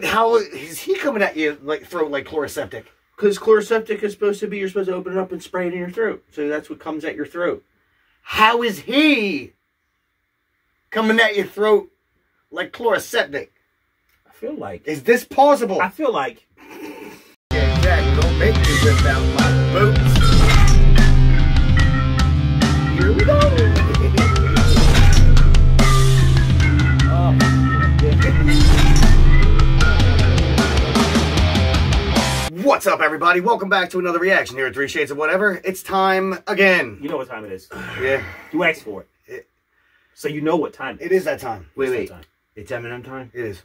but how is he coming at you like throat like Chloraseptic? Because Chloraseptic is supposed to be you're supposed to open it up and spray it in your throat. So that's what comes at your throat. How is he coming at your throat like Chloraseptic? I feel like Is this plausible? I feel like Yeah, Jack, don't make me whip out my boots. Here we go. What's up, everybody? Welcome back to another reaction here at Three Shades of Whatever. It's time again. you know what time it is. Yeah, You asked for it. It- so you know what time it is. it is that time. It's Wait, that wait. time. It's Eminem time? It is.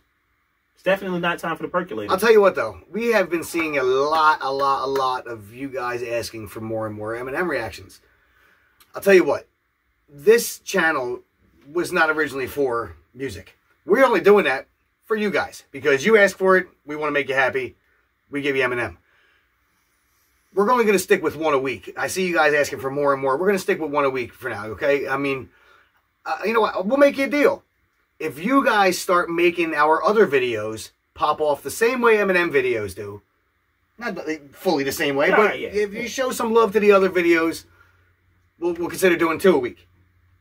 It's definitely not time for the percolator. I'll tell you what, though. We have been seeing a lot, a lot, a lot of you guys asking for more and more Eminem reactions. I'll tell you what. This channel was not originally for music. We're only doing that for you guys because you asked for it. We want to make you happy. We give you Eminem. We're only going to stick with one a week. I see you guys asking for more and more. We're going to stick with one a week for now, okay? I mean, uh, you know what? We'll make you a deal if you guys start making our other videos pop off the same way Eminem videos do, not fully the same way, Yeah, but yeah, if yeah. you show some love to the other videos, we'll, we'll consider doing two a week.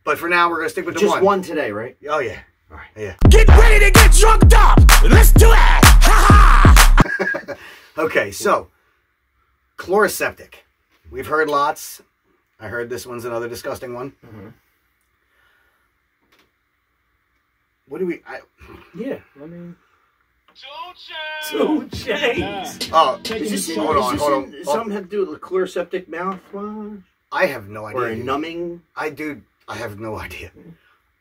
But for now, we're gonna stick with the Just one. one today, right? Oh yeah, All right. yeah. Get ready to get drunk up. Let's do it. Ha ha. Okay, so Chloraseptic. We've heard lots. I heard this one's another disgusting one. Mm-hmm. What do we? I, yeah, I mean. 2 Chainz. oh, Is this, in, hold is on, this hold in- on. something have to do with the Chloraseptic mouthwash? I have no idea. Or a numbing? I do. I have no idea.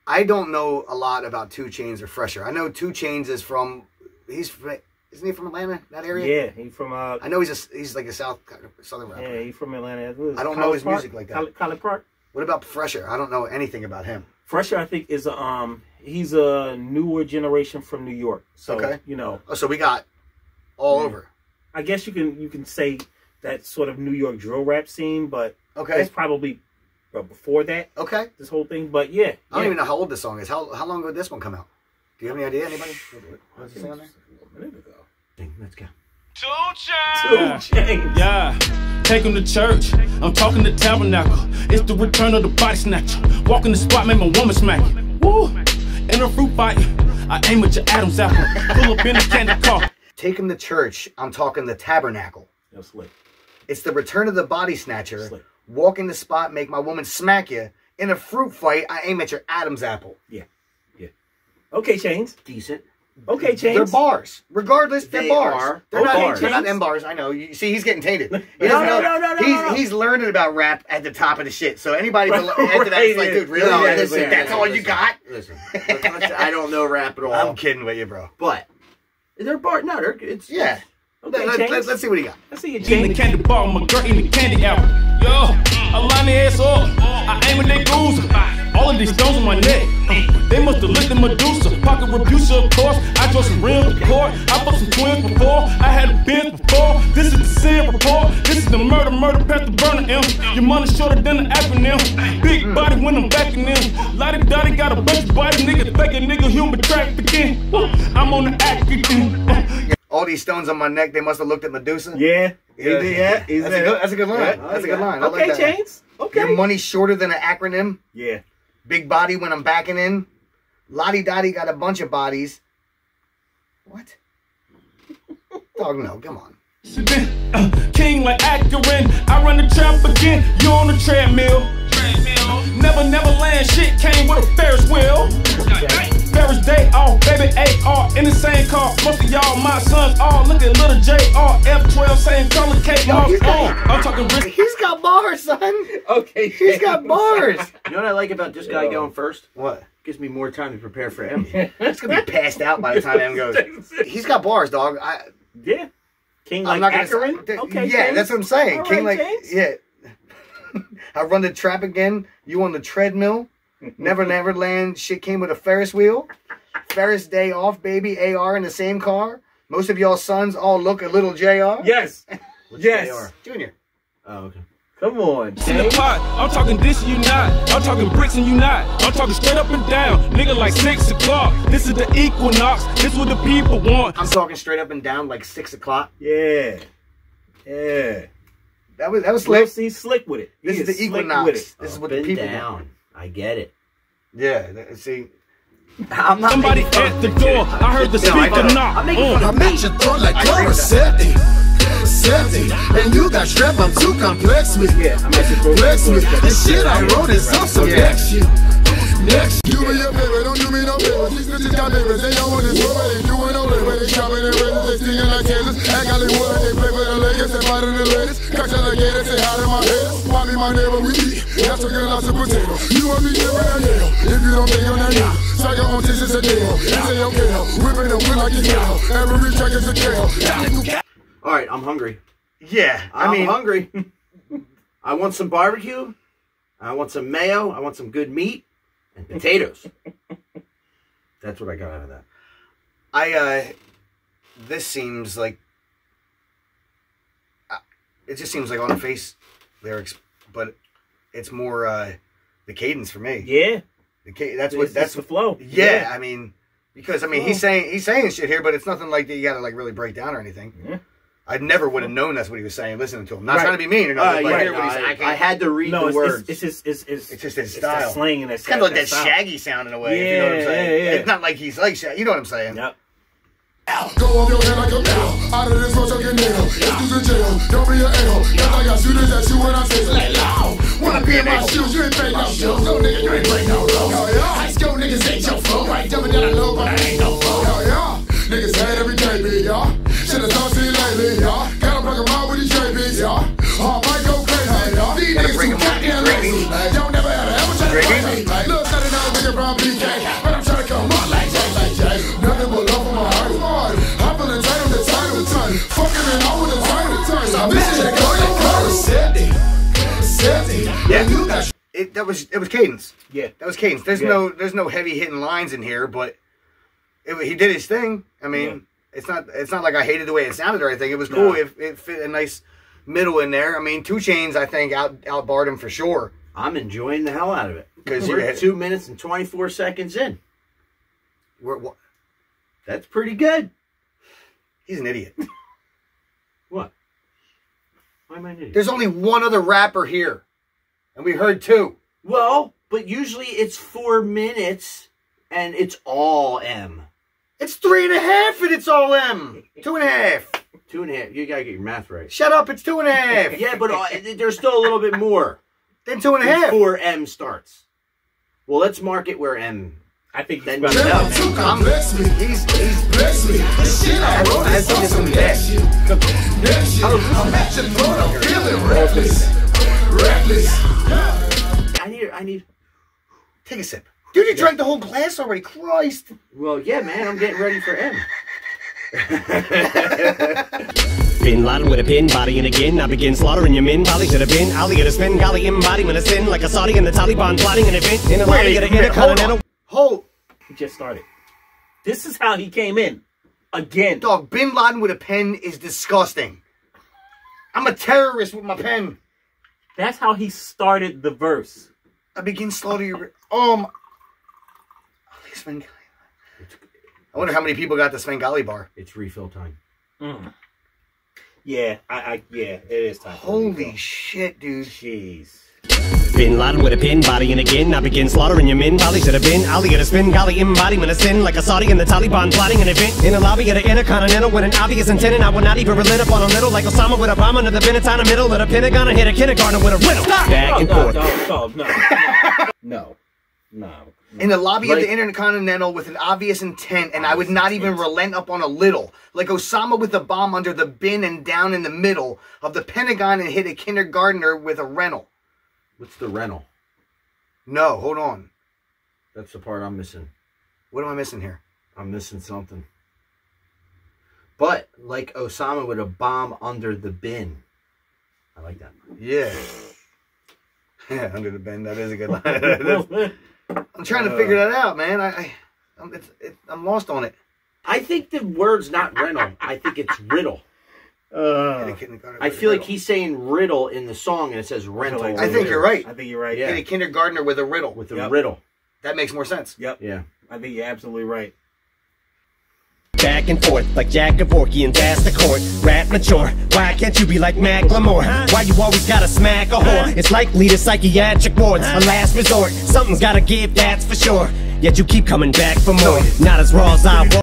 I don't know a lot about 2 Chainz or Fresher. I know 2 Chainz is from. He's from, isn't he from Atlanta? That area. Yeah, he from uh I know he's a he's like a south southern rapper. yeah, he from Atlanta. I don't know his Park? music like that. College, College Park. What about Fresher? I don't know anything about him. Fresher, I think, is a, um he's a newer generation from New York. So Okay. you know, Oh, so we got all Yeah. over. I guess you can you can say that sort of New York drill rap scene, but Okay. it's probably uh, before that Okay. this whole thing. But yeah, I don't yeah. even know how old this song is. How how long ago did this one come out? Do you have any idea? Anybody? What's it say on there? A minute ago. Let's go. 2 Chainz. Yeah. Take him to church. I'm talking the tabernacle. It's the return of the body snatcher. Walk in the spot, make my woman smack it. Woo! In a fruit fight, I aim at your Adam's apple. Pull up in the candy car. Take him to church. I'm talking the tabernacle. That was slick. It's the return of the body snatcher. Slick. Walk in the spot, make my woman smack you. In a fruit fight, I aim at your Adam's apple. Yeah. Yeah. Okay, Chainz. Decent. Okay, Chainz. They're bars. Regardless, they're They bars. are. They're, Okay, not, they're not M bars. I know. You see, he's getting tainted. He No, no, no, no, no, He's no. he's learning about rap at the top of the shit. So anybody below, after that, like, dude, really? No, That's- listen, that's listen, all you got? Listen. I don't know rap at all. I'm kidding with you, bro. but they're bar. No, they're it's Yeah. Okay, Let, James. us let's see what he got. Let's see you, Eating the chains. candy bar, my girl in the candy apple. Yo, I line their ass up. I aim at their goose. All of these stones on my neck. uh, They must have the Medusa. Pocket Rebusa, of course. I drove some rims before. I fucked some twins before. I had a Benz before. This is the sin report. This is the murder, murder, past the burner M. Your money shorter than the acronym. Big body when I'm backing in. Lottie Dottie got a bunch of body nigga. Fake a nigga, human trafficking. Woo, I'm on the act again. Uh, these stones on my neck, they must have looked at Medusa. Yeah. Yeah, yeah. He's that's, a good, that's a good line. Yeah. That's a good line. I Okay, like that. Chainz. Okay. Your money shorter than an acronym. Yeah. Big body when I'm backing in. Lottie Dottie got a bunch of bodies. What? Dog, no, come on. King like Akron, I run the trap again. You on the treadmill. Never, never land shit came with a Ferris wheel. Ferris day off, baby AR in the same car. Most of y'all, my sons, all look at little JR F12, same color K off. he's got- on. I'm talking wrist. He's got bars, son. Okay. He's got bars. You know what I like about this guy Yo. going first? What? Gives me more time to prepare for him. He's gonna be passed out by the time M goes. He's got bars, dog. I, Yeah. King I'm like not gonna. Akron. say- Okay. yeah, James. that's what I'm saying. All King right, like James. yeah. I run the trap again. You on the treadmill. Never, never land. Shit came with a Ferris wheel. Ferris day off, baby. AR in the same car. Most of y'all sons all look a little Jr. Yes. What's Yes. JR? Junior. Oh, okay. Come on, in the pot. I'm talking this and you not. I'm talking bricks and you not. I'm talking straight up and down. Nigga like six o'clock. This is the equinox. This is what the people want. I'm talking straight up and down like six o'clock. Yeah. Yeah. That was that was Slick. slick. He's slick with it. This He is the equinox. with it. This is what the people down. want. I get it. Yeah. See, I'm not Somebody making fun at the door. I heard the No, I speaker knock. I'm making Uh. fun I make your throat like Chloraseptic. Septic. And you got strep, I'm too complex with Yeah, I meant to throw Flex with that. the shit I wrote is awesome. Yeah. Next shit. Next You and your baby, don't do me no favor. These bitches got favors, they don't want this world, but they doing no labor. They shopping and raising, they stinging like Kansas. Act Hollywood, they play for the Lakers, they fighting the latest. Catch alligators, say hi to my haters. Find me my neighbor, we eat. That's a good lots of potato. You want me dipping that nail. If you don't think I'm that nigga, suck your own tits, it's a deal. It's a okay, whipping the whip like it's hell. Every track is a tail. All right, I'm hungry. yeah. I I'm mean, hungry. I want some barbecue. I want some mayo. I want some good meat and potatoes. That's what I got out of that. I uh, this seems like uh, it just seems like on the face lyrics, but it's more uh the cadence for me. Yeah. The ca- that's what it's that's the flow. Yeah, I mean, because I mean, he's saying he's saying shit here, but it's nothing like that you got to like really break down or anything. Yeah. I never would have known that's what he was saying listening to him. Not Right. trying to be mean or Uh, nothing, I yeah, no, I. I had to read No, the it's, words. it's, it's just it's, it's, It's just his it's that style. slang and that It's kind of like that style. shaggy sound in a way. if you know what I'm Yeah, saying? yeah, yeah. It's not like he's like Shaggy. You know what I'm saying? Yep. Go off your head like a nail. Out of this road, chuck your nail. Excuse in jail. Don't be an a-hole. Cause I got shooters at you when I say like loud. Wanna be in my shoes, you ain't paying no shoes. No nigga, you ain't break no rules. Hell yeah. High school niggas ain't your flow. Right, jumping down the low, but I ain't no flow. Hell yeah. Niggas hate every day, B, y'all. Should've thought that was it was cadence. Yeah. That was cadence. There's Yeah. no there's no heavy hitting lines in here, but it, he did his thing. I mean, it's not it's not like I hated the way it sounded or anything. It was cool. No. It, it fit a nice middle in there. I mean, 2 Chainz I think out outbarred him for sure. I'm enjoying the hell out of it because we're two minutes and 24 seconds in. We're, wha- That's pretty good. he's an idiot. What? Why am I an idiot? There's only one other rapper here, and we heard two. Well, but usually it's four minutes and it's all M. It's three and a half, and it's all M. Two and a half. Two and a half. You gotta get your math right. Shut up! It's two and a half. Yeah, but uh, there's still a little bit more Then two and a half. before M starts. Well, let's mark it where M. I think Then he's you better know. than too that. me. He's he's Bless me. The shit I wrote is think it's awesome. in the Next shit. Next shit. I'm at your throat. I'm feeling reckless. Reckless. I need. Take a sip, dude. You drank the whole glass already. Christ. Well, yeah, man. I'm getting ready for M. Bin Laden with a pin, body and again. I begin slaughtering your men. Probably should have been alligator spin, golly embodiment of sin. Like a Saudi and the Taliban plotting an event in a lobby at a minute, hold intercontinental. on. Hold, He just started. This is how he came in. Again. dog. Bin Laden with a pen is disgusting. I'm a terrorist with my pen. That's how he started the verse. I begin slowly. your. Oh my. Oh, Svengali. I wonder how many people got the Svengali bar. It's refill time. Mm. Yeah, I, I yeah, it is time. Holy refill. shit, dude. Jeez. Bin Laden with a pin, body and again. I begin slaughtering your men. Probably should have been alligator spin, golly embodiment of sin. Like a Saudi and the Taliban plotting an event in a lobby at an intercontinental with an obvious intent. And I will not even relent upon a little. Like Osama with a bomb under the Benetton middle of the Pentagon and hit a kindergartner with a riddle. Back and no, forth. no, no, no, no, no. In the lobby of the Intercontinental with an obvious intent, and I would not even relent upon a little. Like Osama with a bomb under the bin and down in the middle of the Pentagon and hit a kindergartner with a rental. What's the rental? No, hold on. That's the part I'm missing. What am I missing here? I'm missing something. But like Osama with a bomb under the bin. I like that. Yeah. Yeah, under the bin. That is a good line. I'm trying to figure that out, man. I, I I'm, it's, it, I'm lost on it. I think the word's not rental. I think it's riddle. Uh, Hit a kindergartner I feel like he's saying riddle in the song, and it says rental. like I think you're right. I think you're right. Yeah. Hit a kindergartner with a riddle. with a Yep. riddle. That makes more sense. Yep. Yeah. I think you're absolutely right. Back and forth like Jack Kevorkian's ass to court. Rap mature. Why can't you be like Macklemore? Why you always gotta smack a whore? It's likely to psychiatric wards. A last resort. Something's gotta give, that's for sure. Yet you keep coming back for more. Not as raw as I was.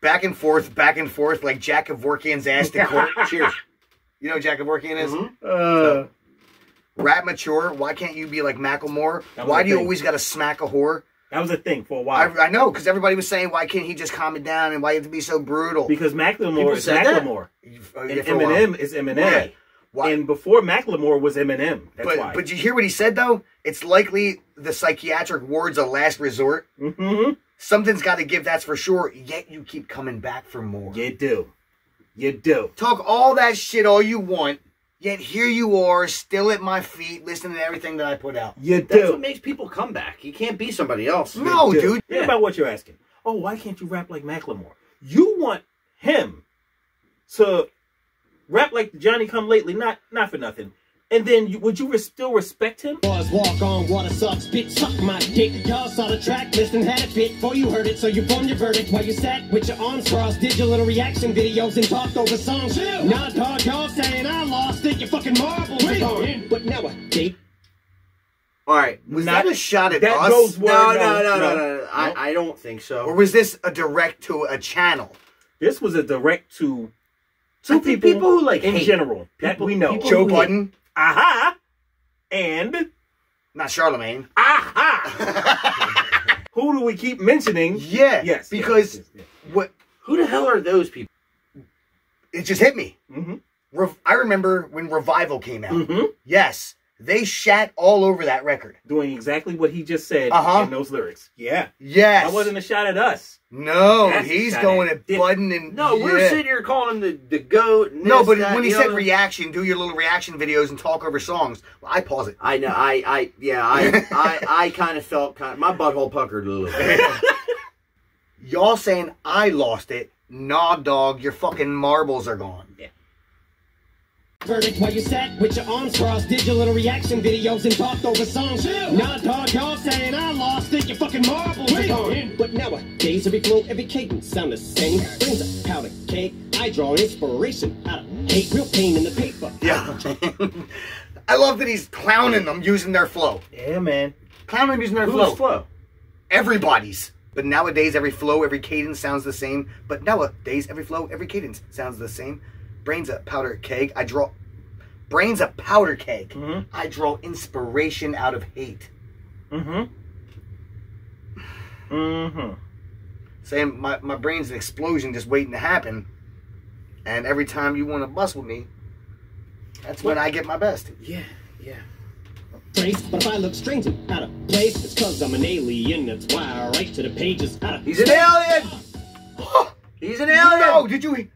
Back and forth, back and forth, like Jack of Kevorkian's ass to court. Cheers. You know who Jack Kevorkian is? Uh, Rap mature. Why can't you be like Macklemore? Why do you thing. always got to smack a whore? that was a thing for a I, while. I know, because everybody was saying, why can't he just calm it down and why you have to be so brutal? because Macklemore People is said that? Macklemore. Uh, And yeah, for. Eminem is Eminem. Yeah. Why- And before Macklemore was Eminem. That's but why. but you hear what he said though? It's likely the psychiatric ward's a last resort. hmm Something's got to give, that's for sure. Yet you keep coming back for more. You do. You do. Talk all that shit all you want. Yet here you are, still at my feet, listening to everything that I put out. You do. That's what makes people come back. You can't be somebody else. No, dude. Think Yeah. about what you're asking. Oh, why can't you rap like Macklemore? You want him to rap like Johnny Come Lately, not not for nothing. And then you, would you res- still respect him? Boys walk on water, suck, spit, suck my dick. Y'all saw the track list and had it fit before you heard it, so you formed your verdict while you sat with your arms crossed, did your little reaction videos and talked over songs. Nah, dog, y'all saying I lost it, your fucking marbles are gone. But now a date. All right. Was Not- that a shot at that us? goes No, no, no, no, no, no. no. no. I, I don't think so. or was this a direct to a channel? This was a direct to two people, people who, like, in hate- general that people- we know. people Joe who- Budden, Aha! And not Charlemagne. aha! Who do we keep mentioning? Yeah, Yes. because yes, yes, what Who the hell are those people? it just hit me. yes. Mhm. Rev- I remember when Revival came out. Mhm. Yes, they shat all over that record. Doing exactly what he just said Uh-huh. in those lyrics. Yeah. Yes, That wasn't a shot at us. no, That's he's going at at Budden and No, we're sitting here calling him the, the goat. No, this, but that, when he said other. reaction, do your little reaction videos and talk over songs. Well, I pause it. I know. I, I, yeah. I, I, I kind of felt kind. Of, my butthole puckered a little bit. Y'all saying I lost it? Nah, dog, your fucking marbles are gone. Verdict while you sat with your arms crossed, did your little reaction videos and talked over songs. Nah, dog, y'all saying I lost it, your fucking marbles are gone. But nowadays, every flow, every cadence sound the same. Brings a powder cake. I draw inspiration out of hate, real pain in the paper. Yeah. I love that he's clowning them using their flow. Yeah, man. Clowning them using their Who's flow. flow? Everybody's. But nowadays, every flow, every cadence sounds the same. But nowadays, every flow, every cadence sounds the same. Brain's a powder keg. I draw. Brain's a powder keg. Mhm. I draw inspiration out of hate. Mm-hmm. Mm-hmm. Saying my, my brain's an explosion just waiting to happen. And every time you want to bust with me, that's when I get my best. Yeah, yeah. Trace, but if I look strange and out of place, it's cause I'm an alien. That's why I write to the pages out of He's an alien. He's an alien. No, did you?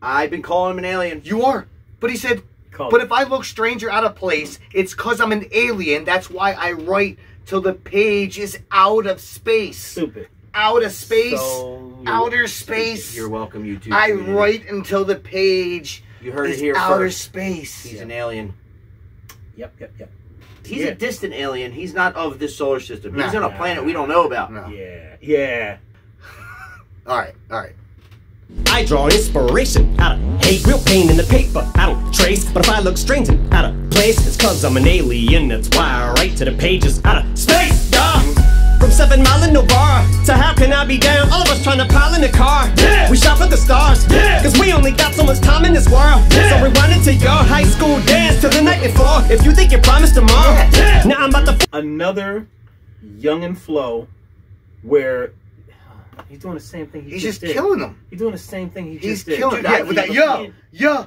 I've been calling him an alien. You are. But he said, Call but it. if I look strange or out of place, it's cause I'm an alien. That's why I write till the page is out of space. Stupid. Out of space. So- outer space. You're welcome, YouTube. I community. write until the page You heard it here outer first. space. He's an alien. Yep, yep, yep. He's Yeah. a distant alien. He's not of this solar system. He's Nah. on a planet we don't know about. No. Yeah, yeah. All right, all right. I draw inspiration out of hate, real pain in the paper. I don't trace, but if I look strange and out of place, it's cause I'm an alien. That's why I write to the pages out of space. Yeah. From seven mile in Novara to how can I be down? All of us trying to pile in the car. We shot for the stars. yeah. Cause we only got so much time in this world. So rewind it to your high school dance till the night before. If you think you promised tomorrow. Now I'm about to Another young and flow where he's doing the same thing he He's just just did. killing them. He's doing the same thing he He's just did. killing Dude, yeah, with that think- yeah, yeah.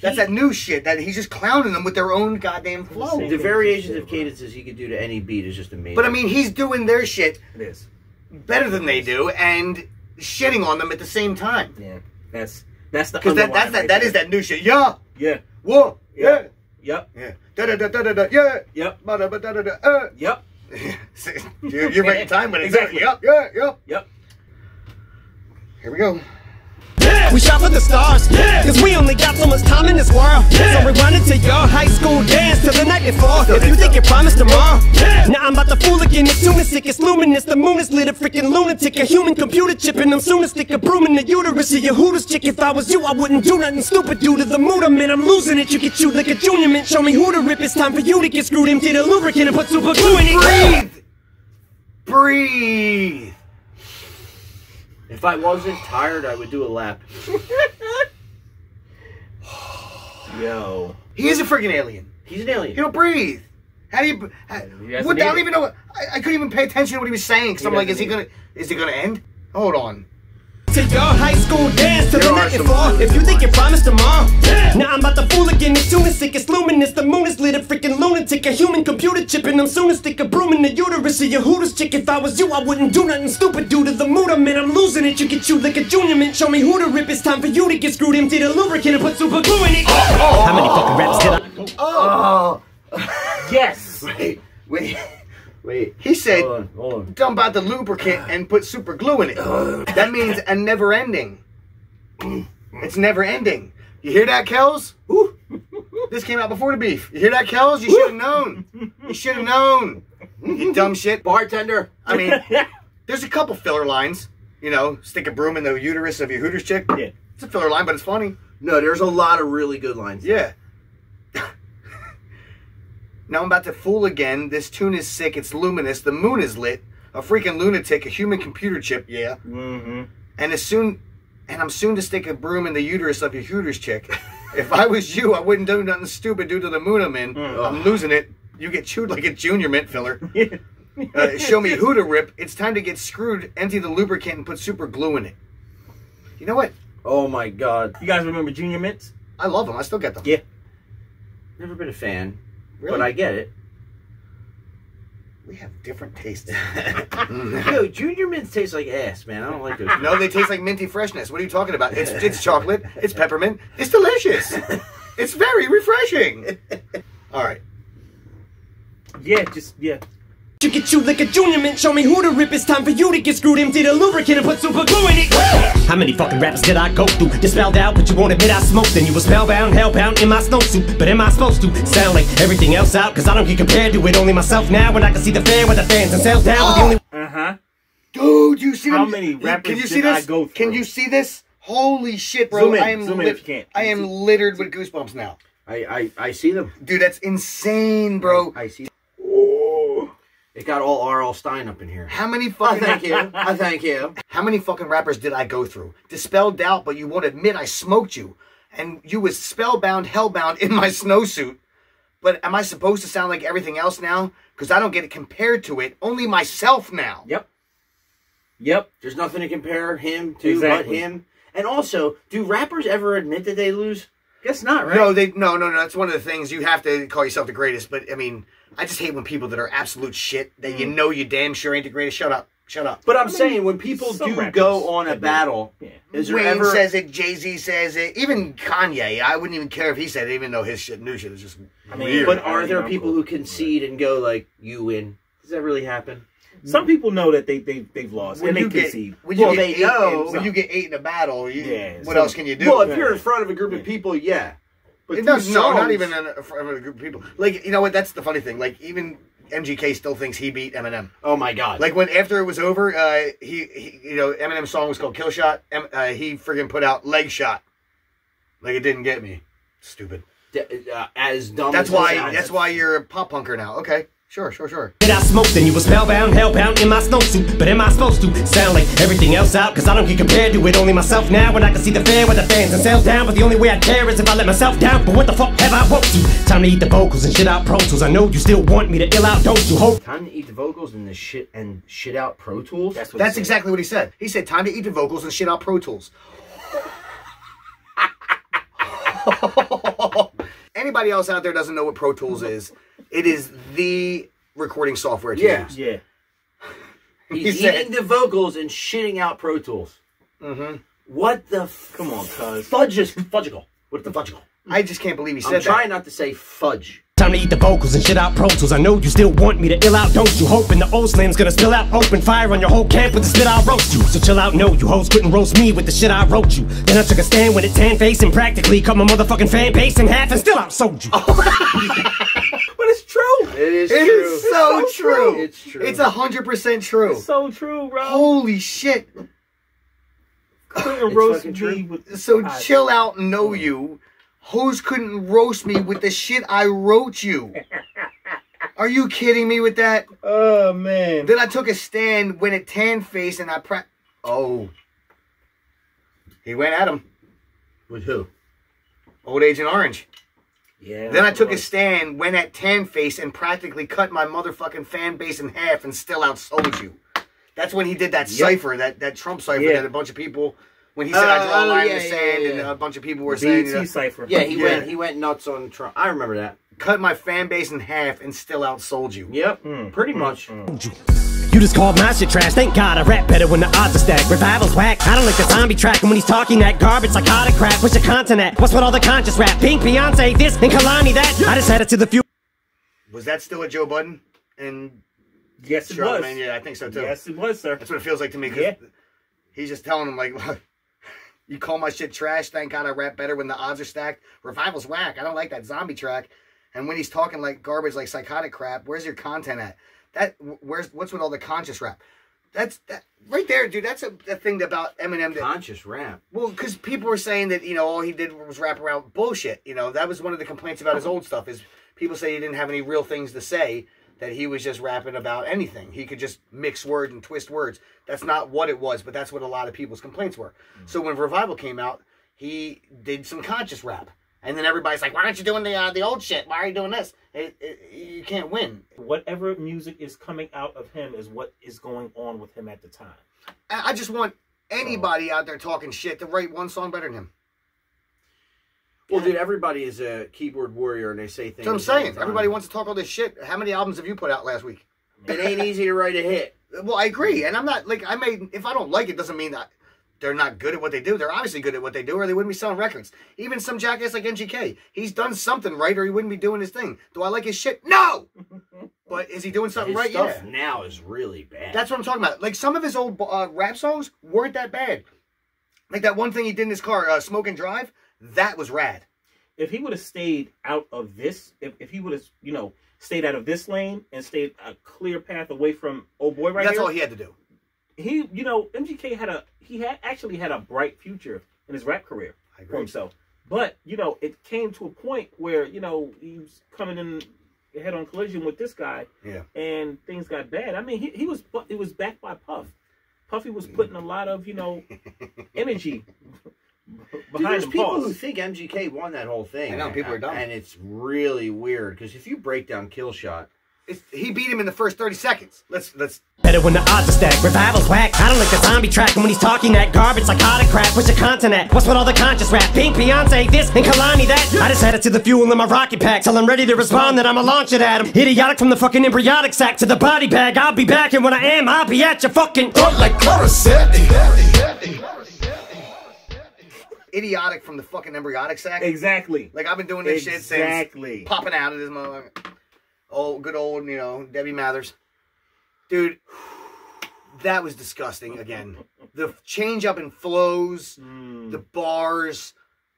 That's He- that new shit that he's just clowning them with their own goddamn flow. Same The variations of cadences he could do to any beat is just amazing. But I mean, he's doing their shit It is. better than they do and shitting on them at the same time. Yeah. That's that's the Because that, that's underline that, right that is that new shit. Yeah, Yeah. whoa, yeah, Yep. yeah, da da da da da da, yeah, Yep. ba da ba da da da, uh. Yep. you're, you're making time, but Exactly. exactly. Yep, yeah, yep. Yep. Here we go. We shot for the stars. Cause we only got so much time in this world. So rewind it to your high school dance till the night before. If you think you promised tomorrow. Now I'm about to fool again. It's soon as sick, it's luminous. The moon is lit, a freaking lunatic. A human computer chip, and I'm soon to stick a broom in the uterus of your Hooters chick. If I was you, I wouldn't do nothing stupid due to the mood I'm in. I'm losing it. You get chewed like a junior mint. Show me who to rip. It's time for you to get screwed. Empty the lubricant and put super glue in it. Breathe. Breathe. If I wasn't tired, I would do a lap. Yo. He is a freaking alien. He's an alien. He don't breathe. How do you? How, what? I don't even know. I, I couldn't even pay attention to what he was saying. Cause He I'm like, is he gonna? Is he gonna end? Hold on. To your high school dance to the There night are some before. If you think you promised tomorrow. Now I'm about to fool again. It's soon as sick, it's luminous. The moon is lit, a freaking lunatic. A human computer chip, and I'm soon to stick a broom in the uterus of your Hooters chick. If I was you, I wouldn't do nothing stupid due to the mood I'm in. I'm losing it. You get chewed like a junior mint. Show me who to rip. It's time for you to get screwed. Empty the lubricant and put super glue in it. oh How many fucking raps did I? Oh. Oh, Yes. wait, wait. Wait. He said, Hold on. Hold on. dump out the lubricant and put super glue in it. That means a never ending. It's never ending. You hear that, Kells? Ooh. This came out before the beef. You hear that, Kells? You should have known. You should have known. You dumb shit. Bartender. I mean, there's a couple filler lines. You know, stick a broom in the uterus of your Hooters chick. Yeah. It's a filler line, but it's funny. No, there's a lot of really good lines. Yeah. Now I'm about to fool again. This tune is sick. It's luminous. The moon is lit. A freaking lunatic. A human computer chip. Yeah. Mm-hmm. And as soon, and I'm soon to stick a broom in the uterus of your Hooters chick. if I was you, I wouldn't do nothing stupid due to the moon I'm in. I'm losing it. You get chewed like a junior mint filler. Uh, show me who to rip. It's time to get screwed. Empty the lubricant and put super glue in it. You know what? Oh my god. You guys remember Junior Mints? I love them. I still get them. Yeah. Never been a fan, Really? but I get it. we have different tastes. Yo, Junior Mints taste like ass, man. I don't like those. No, they taste like minty freshness. What are you talking about? It's it's chocolate. It's peppermint. It's delicious. It's very refreshing. All right. Yeah, just yeah. You get chewed like a junior mint. Show me who to rip. It's time for you to get screwed. Empty the lubricant and put super glue in it. How many fucking rappers did I go through? You spelled out, but you won't admit I smoked. Then you were spellbound, hellbound in my snowsuit. But am I supposed to sound like everything else out? Cause I don't get compared to it. Only myself now. When I can see the fan with the fans and sell down. with the only Uh huh. Dude, you see How them- many Can rappers you did see this? I go Can you see this? Holy shit, bro! Zoom in, I am zoom in if you can. I am littered with goosebumps now, I, I, I see them. dude. That's insane, bro. I see. It got all R.L. Stine up in here. How many fucking... I thank you. I thank you. How many fucking rappers did I go through? Dispel doubt, but you won't admit I smoked you. And you was spellbound, hellbound in my snowsuit. But am I supposed to sound like everything else now? Because I don't get it compared to it. Only myself now. Yep. Yep. There's nothing to compare him to Exactly. but him. And also, do rappers ever admit that they lose? Guess not, right? No, they no no no. That's one of the things you have to call yourself the greatest. But I mean, I just hate when people that are absolute shit that you know you damn sure ain't the greatest. Shut up, shut up. But I'm saying when people do rappers go on a battle, Yeah. is there Wayne ever says it, Jay Z says it, even Kanye. I wouldn't even care if he said it, even though his shit, new shit is just mean, weird. But are there people who concede and go like, "You win"? Does that really happen? Some people know that they they they've lost and they you get, concede. when you Well, get they eight know. in- when you get eight in a battle, you, Yeah, what so- else can you do? Well, if you're in front of a group of people, yeah. But It does, no, not even in a, front of a group of people. Like you know what? That's the funny thing. Like even MGK still thinks he beat Eminem. Oh my god! Like when after it was over, uh, he, he you know Eminem's song was called Kill Shot. Em, uh, he friggin' put out Leg Shot. Like it didn't get me. Stupid. D- uh, as dumb. That's as why. That's why you're a pop punker now. Okay, sure, sure, sure. Did I smoke? Then you was spellbound, hellbound in my snowsuit. But am I supposed to sound like everything else out? Cause I don't get compared to it. Only myself now. When I can see the fan with the fans and sell down. But the only way I care is if I let myself down. But what the fuck have I woke to? Time to eat the vocals and shit out Pro Tools. I know you still want me to ill out, don't you? Hope. Time to eat the vocals and the shit and shit out Pro Tools. That's what That's he exactly what he said. He said, "Time to eat the vocals and shit out Pro Tools." Anybody else out there doesn't know what Pro Tools is? It is the recording software to Yeah. use. Yeah. He's He said- eating the vocals and shitting out Pro Tools. Mm-hmm. What the f- Come on, cuz. fudge is fudgical? What the fudgical? I just can't believe he I'm said trying not to say fudge. Time to eat the vocals and shit out Pro Tools. I know you still want me to ill out, don't you? Hoping the old slam's gonna spill out. Open fire on your whole camp with the spit I'll roast you. So chill out, no, you hoes couldn't roast me with the shit I wrote you. Then I took a stand when it tan face and practically cut my motherfucking fan base in half and still outsold you. Oh. But it's true. It is It true. is so so true. true. It's true. It's a hundred percent true. It's so true, bro. Holy shit! Couldn't roast me true. with So I- chill out and know you. Hoes couldn't roast me with the shit I wrote you. Are you kidding me with that? Oh man. Then I took a stand when it tan face and I pre. Oh. He went at him. With who? Old Agent Orange. Yeah. Then I took a stand, went at tan face, and practically cut my motherfucking fan base in half and still outsold you. That's when he did that Yep. cipher, that, that Trump cipher Yeah. that a bunch of people, when he said I draw a Oh, line in yeah, the yeah, sand, yeah. and a bunch of people were saying, you know, cipher. Yeah, he Yeah. went. He went nuts on Trump. I remember that. cut my fan base in half and still outsold you. Yep, Mm, pretty much. You just called my shit trash. Thank God I rap better when the odds are stacked. Revival's whack. I don't like the zombie track. And when he's talking that garbage, psychotic crap. What's your content at? What's with all the conscious rap? Pink, Beyonce, this, and Kehlani that. I just headed to the few. Was that still a Joe Budden? And Yes, it was. Charlemagne? Yeah, I think so too. Yes, it was, sir. That's what it feels like to me. Yeah. He's just telling him like, "Look, you call my shit trash. Thank God I rap better when the odds are stacked. Revival's whack. I don't like that zombie track. And when he's talking like garbage, like psychotic crap, where's your content at? That where's what's with all the conscious rap? That's that right there, dude. That's a, a thing about Eminem. That, Conscious rap. well, because people were saying that you know all he did was rap around bullshit. You know that was one of the complaints about his oh. old stuff is people say he didn't have any real things to say. That he was just rapping about anything. He could just mix words and twist words. That's not what it was, but that's what a lot of people's complaints were. So when Revival came out, he did some conscious rap, and then everybody's like, "Why aren't you doing the uh, the old shit? Why are you doing this? It, it, you can't win." Whatever music is coming out of him is what is going on with him at the time. I I just want anybody out there talking shit to write one song better than him. Well, dude, everybody is a keyboard warrior, and they say things. That's what I'm saying. Everybody wants to talk all this shit. How many albums have you put out last week? It ain't easy to write a hit. Well, I agree, and I'm not like I may. If I don't like it, doesn't mean that they're not good at what they do. They're obviously good at what they do, or they wouldn't be selling records. Even some jackass like MGK, he's done something right, or he wouldn't be doing his thing. Do I like his shit? No. But is he doing something His right? stuff Yeah. now is really bad. That's what I'm talking about. Like some of his old uh, rap songs weren't that bad. Like that one thing he did in his car, uh, "Smoke and Drive," that was rad. If he would have stayed out of this, if, if he would have, you know, stayed out of this lane and stayed a clear path away from old boy right That's here, all he had to do. he, you know, MGK had a he had actually had a bright future in his rap career I for himself. But you know, it came to a point where you know he was coming in head on collision with this guy, Yeah. and things got bad. I mean, he, he was it was backed by Puff. Puffy was mm. putting a lot of you know energy Dude, there's the people pause. who think MGK won that whole thing. I know, people are dumb. and it's really weird because if you break down Killshot, It's, he beat him in the first 30 seconds. Let's let's Better when the odds are stacked. Revival's whack. I don't like the zombie track. And when he's talking that garbage, psychotic crap. What's your content at? What's with all the conscious rap? Pink, Beyonce, this, and Kehlani that. I just headed to the fuel in my rocket pack. Till I'm ready to respond that I'ma launch it at him. Idiotic from the fucking embryonic sack to the body bag. I'll be back, and when I am, I'll be at your fucking. Thought like Corisette. Idiotic from the fucking embryonic sac. Exactly. Like I've been doing this shit since Exactly. since popping out of this motherfucker. Oh, good old, you know, Debbie Mathers. Dude, that was disgusting again. The change up in flows, Mm, the bars.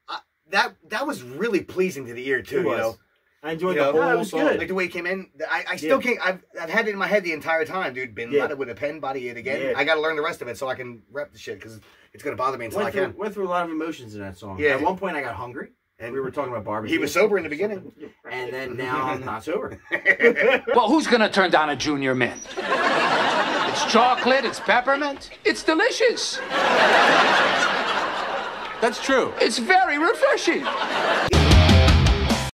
I, that that was really pleasing to the ear too, It you was. know. I enjoyed You know, the no, it whole was song. good. Like the way he came in, I, I still Yeah. can't. I've, I've had it in my head the entire time, dude. Been Yeah. with a pen, body it again. Yeah. I got to learn the rest of it so I can rep the shit because it's gonna bother me until I went through, can. went through a lot of emotions in that song. Yeah. At one point, I got hungry, and we were talking about barbecue. He was sober in the beginning. and then now I'm not sober. Well, who's gonna turn down a junior mint? It's chocolate, it's peppermint, it's delicious. That's true. It's very refreshing.